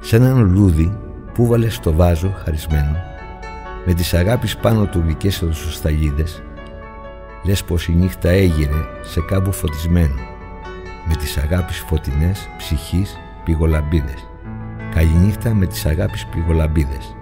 Σ' έναν λουλούδι που βάλε στο βάζο χαρισμένο με τις αγάπης πάνω του γλυκές ρωσοσταγίδες λες πως η νύχτα έγειρε σε κάμπο φωτισμένο με τις αγάπης φωτεινές ψυχής πηγολαμπίδες. Καληνύχτα με τις αγάπης πηγολαμπίδες.